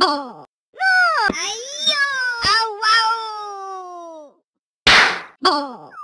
Ball. No! Ayo! Ow, wow! Ball.